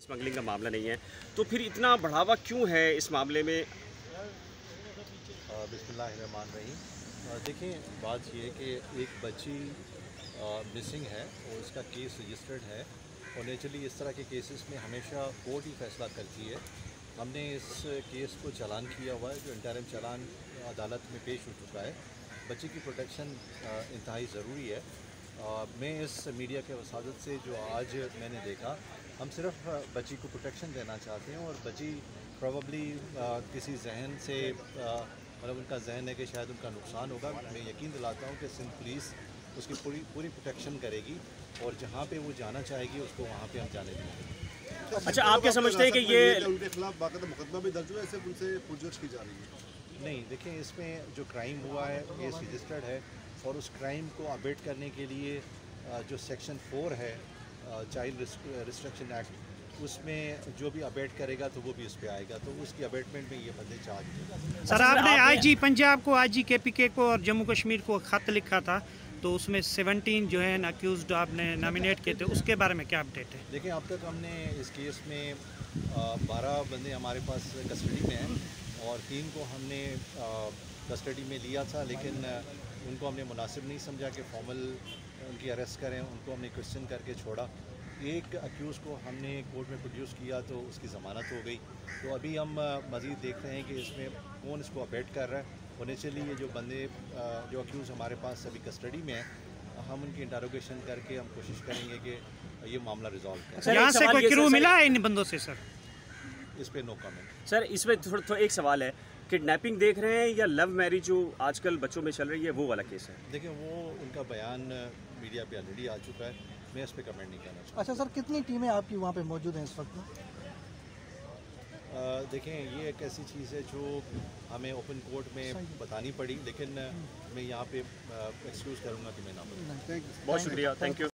Smuggling का मामला नहीं है। तो फिर इतना बढ़ावा क्यों है इस मामले में? बिस्मिल्लाह रही देखिए बात यह है कि एक बच्ची मिसिंग है और उसका केस रजिस्टर्ड है और नेचुरली इस तरह के केसेस में हमेशा कोर्ट ही फैसला करती है। हमने इस केस को चालान किया हुआ है जो इंटरम चालान अदालत में पेश हो चुका है। बच्चे की प्रोटेक्शन इंतहाई ज़रूरी है। आ, मैं इस मीडिया के वसादत से जो आज मैंने देखा हम सिर्फ़ बच्ची को प्रोटेक्शन देना चाहते हैं और बच्ची प्रॉब्ली किसी जहन से मतलब उनका जहन है कि शायद उनका नुकसान होगा। मैं यकीन दिलाता हूँ कि सिंध पुलिस उसकी पूरी पूरी प्रोटेक्शन करेगी और जहाँ पे वो जाना चाहेगी उसको वहाँ पे हम जाने देंगे। अच्छा आप क्या समझते हैं कि ये उनके खिलाफ बाकायदा मुकदमा भी दर्ज हुआ है सिर्फ़ उनसे पूछताछ की जा रही है? नहीं देखें इसमें जो क्राइम हुआ है केस रजिस्टर्ड है और उस क्राइम को अबेट करने के लिए जो सेक्शन फोर है चाइल्ड रिस्ट्रिक्शन एक्ट उसमें जो भी अबेट करेगा तो वो भी उस पर आएगा। तो उसकी अबेटमेंट में ये बंदे चार्ज सर आपने आईजी पंजाब को आईजी के पी के को और जम्मू कश्मीर को खत लिखा था तो उसमें 17 जो है अक्यूज़ आपने नॉमिनेट किए थे उसके बारे में क्या अपडेट है? देखिए अब तक हमने इस केस में बारह बंदे हमारे पास कस्टडी में हैं और तीन को हमने कस्टडी में लिया था लेकिन उनको हमने मुनासिब नहीं समझा कि फॉर्मल उनकी अरेस्ट करें उनको हमने क्वेश्चन करके छोड़ा। एक अक्यूज़ को हमने कोर्ट में प्रोड्यूस किया तो उसकी ज़मानत हो गई। तो अभी हम मज़ीद देख रहे हैं कि इसमें कौन इसको अबेट कर रहा है। होने चलिए ये जो बंदे जो अक्यूज़ हमारे पास अभी कस्टडी में हैं हम उनकी इंटारोगेशन करके हम कोशिश करेंगे कि ये मामला रिजॉल्व करें। यहाँ से कोई क्रू मिला है इन बंदों से सर? इस पर नो कमेंट सर इसमें थोड़ा थोड़ा एक सवाल है। किडनैपिंग देख रहे हैं या लव मैरिज जो आजकल बच्चों में चल रही है वो वाला केस है? देखिए वो उनका बयान मीडिया पे ऑलरेडी आ चुका है। मैं इस पर कमेंट नहीं करना चाहता अच्छा सर कितनी टीमें आपकी वहाँ पे मौजूद हैं इस वक्त? देखें ये एक ऐसी चीज़ है जो हमें ओपन कोर्ट में बतानी पड़ी लेकिन मैं यहाँ पे एक्सक्यूज़ करूँगा कि मैं ना बहुत शुक्रिया थैंक यू